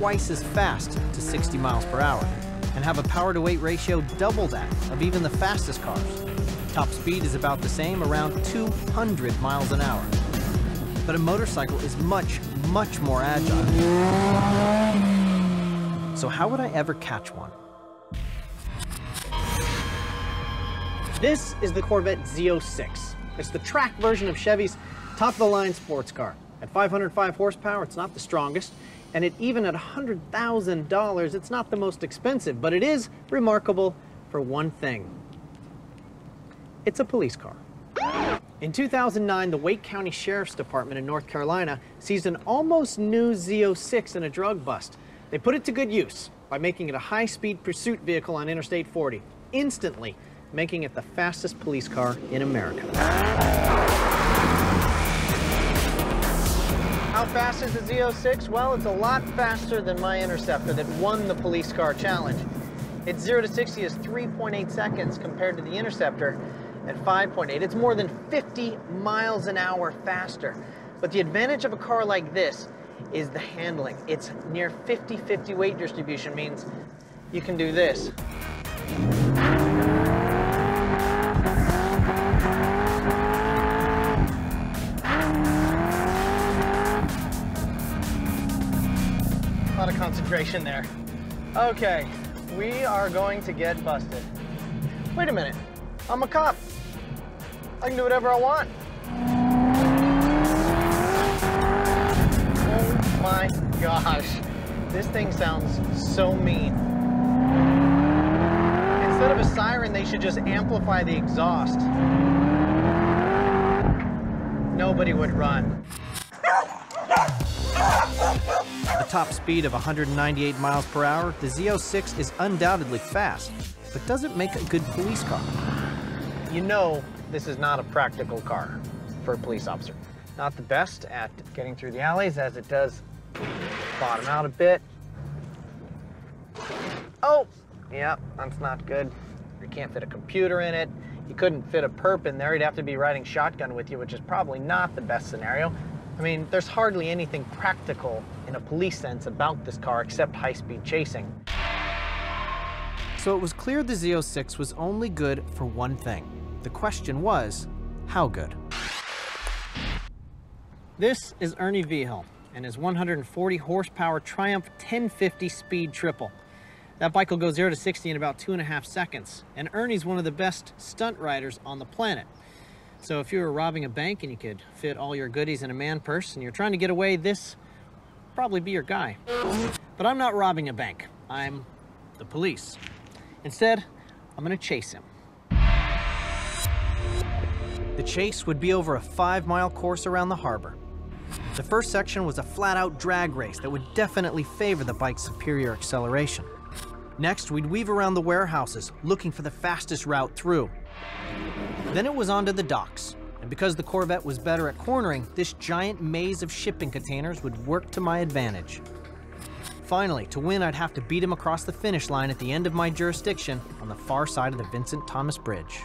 twice as fast to 60 miles per hour and have a power to weight ratio double that of even the fastest cars. Top speed is about the same, around 200 miles an hour. But a motorcycle is much, much more agile. So how would I ever catch one? This is the Corvette Z06. It's the track version of Chevy's top-of-the-line sports car. At 505 horsepower, it's not the strongest, and it even at $100,000, it's not the most expensive, but it is remarkable for one thing. It's a police car. In 2009, the Wake County Sheriff's Department in North Carolina seized an almost new Z06 in a drug bust. They put it to good use by making it a high-speed pursuit vehicle on Interstate 40, instantly making it the fastest police car in America. How fast is the Z06? Well, it's a lot faster than my Interceptor that won the police car challenge. Its 0 to 60 is 3.8 seconds compared to the Interceptor at 5.8. It's more than 50 miles an hour faster. But the advantage of a car like this is the handling. It's near 50-50 weight distribution means you can do this. Concentration there. Okay, we are going to get busted. Wait a minute, I'm a cop. I can do whatever I want. Oh my gosh, this thing sounds so mean. Instead of a siren, they should just amplify the exhaust. Nobody would run. Top speed of 198 miles per hour, the Z06 is undoubtedly fast, but does it make a good police car? You know this is not a practical car for a police officer. Not the best at getting through the alleys as it does bottom out a bit. Oh, yeah, that's not good. You can't fit a computer in it. You couldn't fit a perp in there. You'd have to be riding shotgun with you, which is probably not the best scenario. I mean, there's hardly anything practical in a police sense about this car except high-speed chasing. So it was clear the Z06 was only good for one thing. The question was, how good? This is Ernie Vigil and his 140 horsepower Triumph 1050 speed triple. That bike will go 0 to 60 in about two and a half seconds. And Ernie's one of the best stunt riders on the planet. So if you were robbing a bank and you could fit all your goodies in a man purse and you're trying to get away, this probably be your guy. But I'm not robbing a bank. I'm the police. Instead, I'm gonna chase him. The chase would be over a five mile course around the harbor. The first section was a flat out drag race that would definitely favor the bike's superior acceleration. Next, we'd weave around the warehouses, looking for the fastest route through. Then it was onto the docks, and because the Corvette was better at cornering, this giant maze of shipping containers would work to my advantage. Finally, to win, I'd have to beat him across the finish line at the end of my jurisdiction on the far side of the Vincent Thomas Bridge.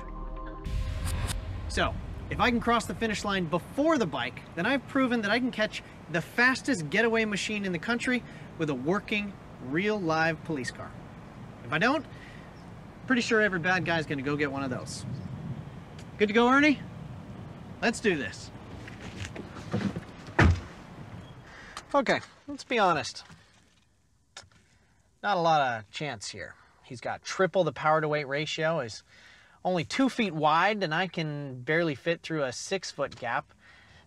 So, if I can cross the finish line before the bike, then I've proven that I can catch the fastest getaway machine in the country with a working, real live police car. If I don't, pretty sure every bad guy's gonna go get one of those. Good to go, Ernie? Let's do this. Okay, let's be honest. Not a lot of chance here. He's got triple the power to weight ratio, is only two feet wide, and I can barely fit through a six foot gap.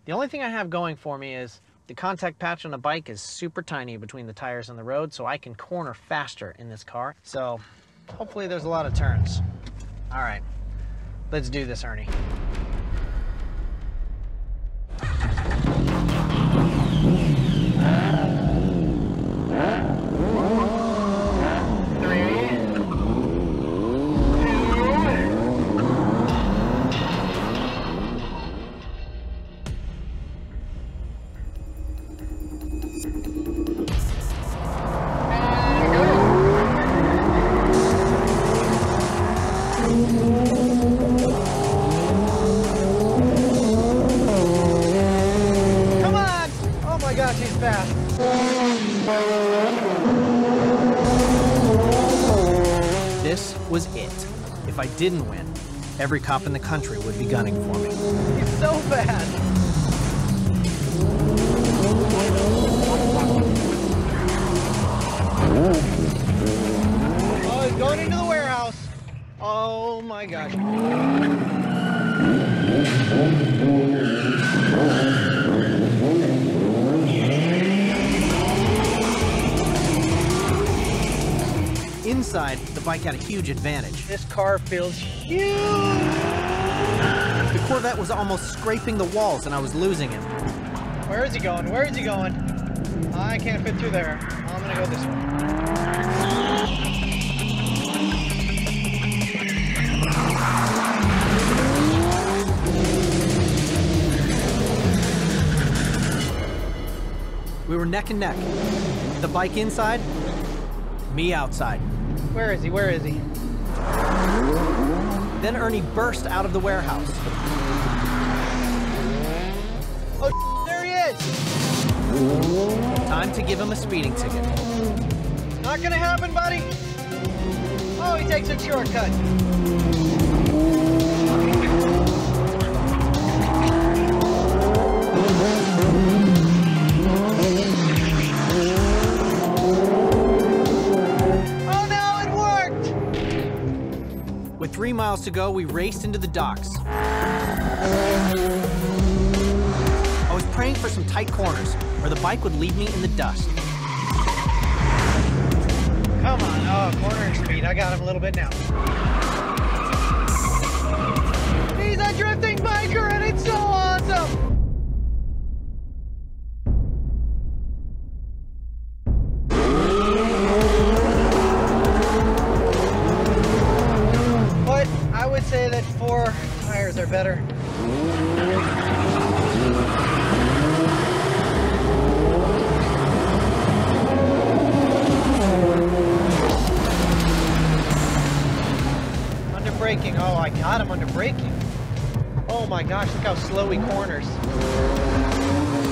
The only thing I have going for me is the contact patch on the bike is super tiny between the tires and the road, so I can corner faster in this car. So hopefully there's a lot of turns. All right, let's do this, Ernie. This was it. If I didn't win, every cop in the country would be gunning for me. It's so bad. Oh, he's going into the warehouse. Oh my gosh. The bike had a huge advantage. This car feels huge. The Corvette was almost scraping the walls and I was losing him. Where is he going? Where is he going? I can't fit through there. I'm gonna go this way. We were neck and neck. The bike inside, me outside. Where is he? Where is he? Then Ernie burst out of the warehouse. Oh, there he is. Time to give him a speeding ticket. Not gonna happen, buddy. Oh, he takes a shortcut. Three miles to go, we raced into the docks. I was praying for some tight corners, or the bike would leave me in the dust. Come on, oh, cornering speed. I got him a little bit now. He's a drifting biker and it's so awesome! Four tires are better. Under braking. Oh, I got him under braking. Oh my gosh, look how slow he corners.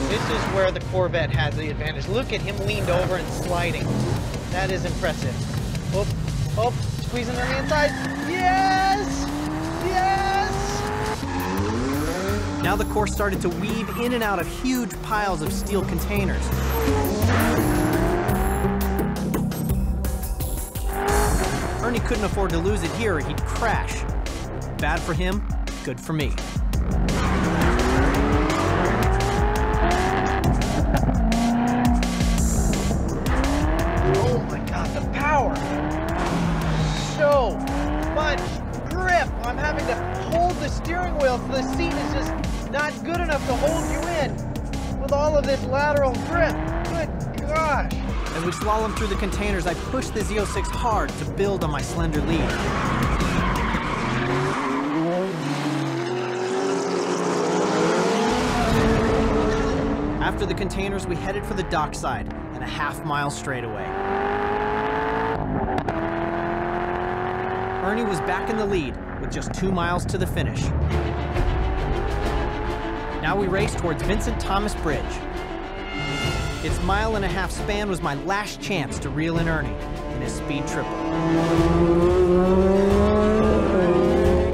This is where the Corvette has the advantage. Look at him leaned over and sliding. That is impressive. Oh, oh, squeezing on the inside. Yes! Now the course started to weave in and out of huge piles of steel containers. Ernie couldn't afford to lose it here he'd crash. Bad for him, good for me. Oh my god, the power! So much! I'm having to hold the steering wheel so the seat is just not good enough to hold you in with all of this lateral grip. Good gosh! As we slalom through the containers, I pushed the Z06 hard to build on my slender lead. After the containers, we headed for the dockside and a half mile straightaway. Ernie was back in the lead with just two miles to the finish. Now we race towards Vincent Thomas Bridge. Its mile and a half span was my last chance to reel in Ernie in his speed triple.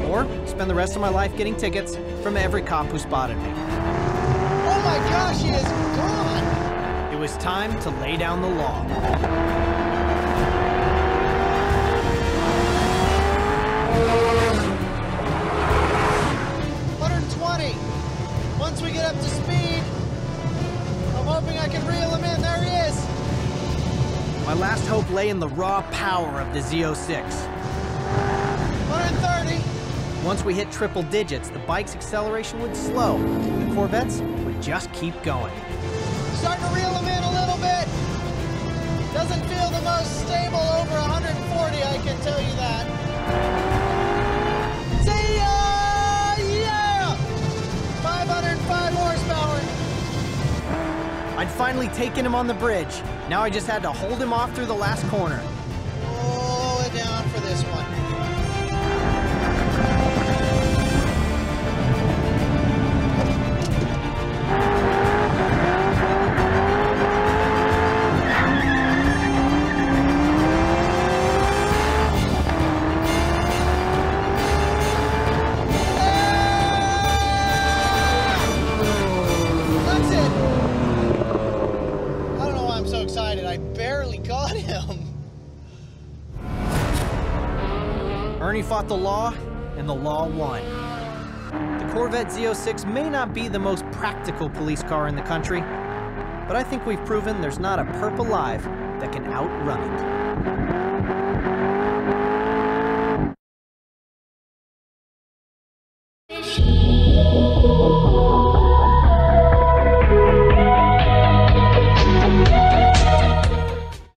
Or spend the rest of my life getting tickets from every cop who spotted me. Oh my gosh, he is gone! It was time to lay down the law. Lay in the raw power of the Z06. 130. Once we hit triple digits, the bike's acceleration would slow. The Corvettes would just keep going. Starting to reel him in a little bit. Doesn't feel the most stable over 140, I can tell you that. See ya! Yeah! 505 horsepower. I'd finally taken him on the bridge. Now I just had to hold him off through the last corner. It down for this one. Ernie fought the law, and the law won. The Corvette Z06 may not be the most practical police car in the country, but I think we've proven there's not a perp alive that can outrun it.